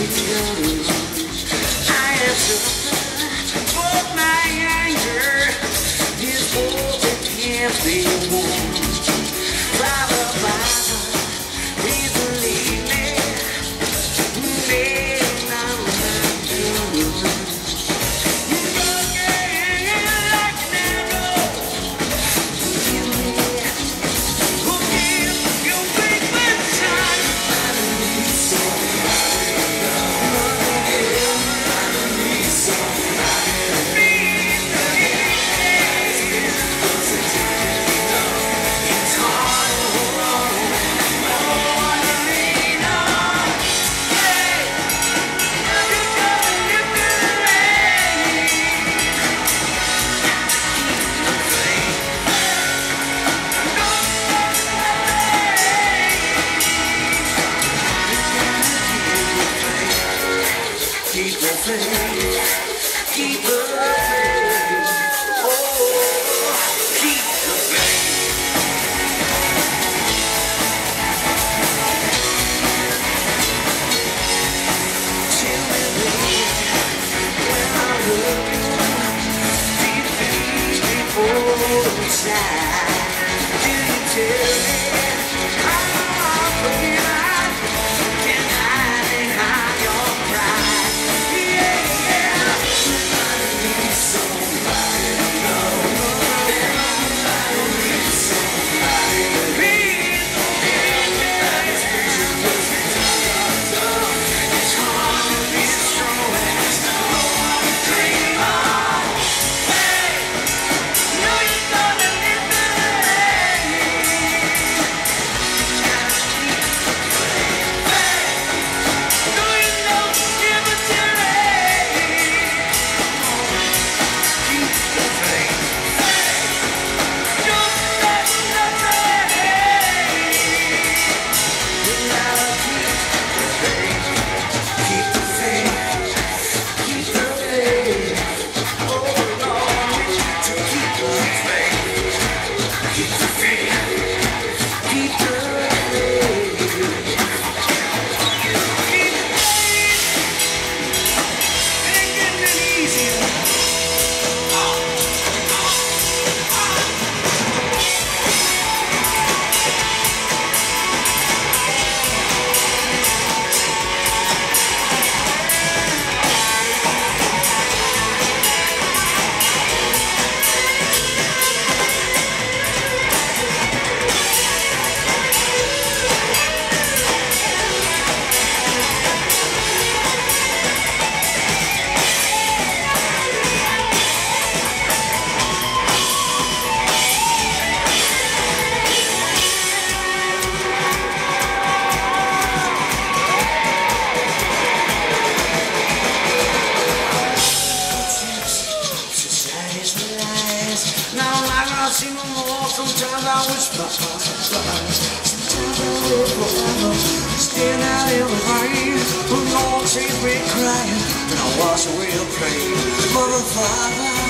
But my anger is oh, more be. slide. Do you too? sometimes I wish my eyes were forever, out in the rain. Me crying, and I wash away the pain. Mother, Father.